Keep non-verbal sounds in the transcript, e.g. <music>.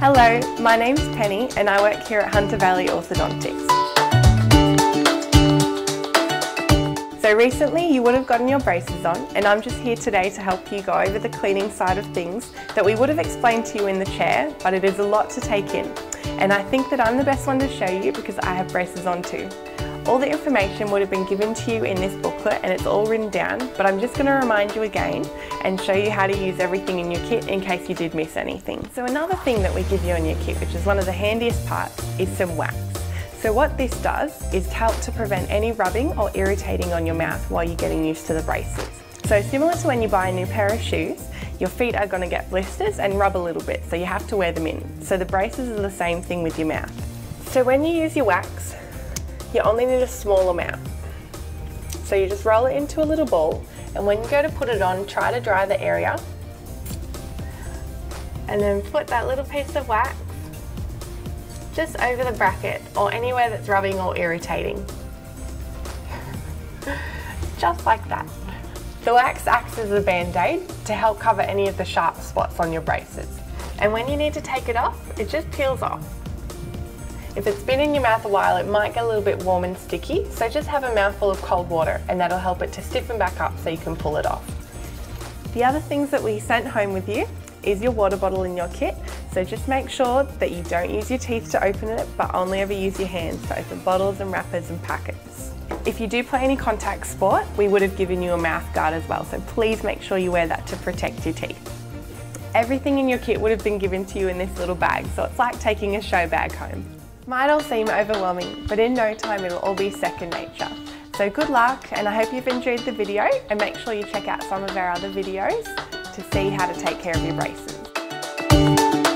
Hello, my name's Penny and I work here at Hunter Valley Orthodontics. So recently you would have gotten your braces on and I'm just here today to help you go over the cleaning side of things that we would have explained to you in the chair, but it is a lot to take in. And I think that I'm the best one to show you because I have braces on too. All the information would have been given to you in this booklet and it's all written down, but I'm just going to remind you again and show you how to use everything in your kit in case you did miss anything. So another thing that we give you in your kit, which is one of the handiest parts, is some wax. So what this does is help to prevent any rubbing or irritating on your mouth while you're getting used to the braces. So similar to when you buy a new pair of shoes, your feet are going to get blisters and rub a little bit, so you have to wear them in. So the braces are the same thing with your mouth. So when you use your wax, you only need a small amount. So you just roll it into a little ball, and when you go to put it on, try to dry the area, and then put that little piece of wax just over the bracket or anywhere that's rubbing or irritating. <laughs> just like that. The wax acts as a band-aid to help cover any of the sharp spots on your braces. And when you need to take it off, it just peels off. If it's been in your mouth a while, it might get a little bit warm and sticky, so just have a mouthful of cold water and that'll help it to stiffen back up so you can pull it off. The other things that we sent home with you is your water bottle in your kit. So just make sure that you don't use your teeth to open it, but only ever use your hands to open bottles and wrappers and packets. If you do play any contact sport, we would have given you a mouth guard as well, so please make sure you wear that to protect your teeth. Everything in your kit would have been given to you in this little bag, so it's like taking a show bag home. Might all seem overwhelming, but in no time it'll all be second nature. So good luck and I hope you've enjoyed the video and make sure you check out some of our other videos to see how to take care of your braces.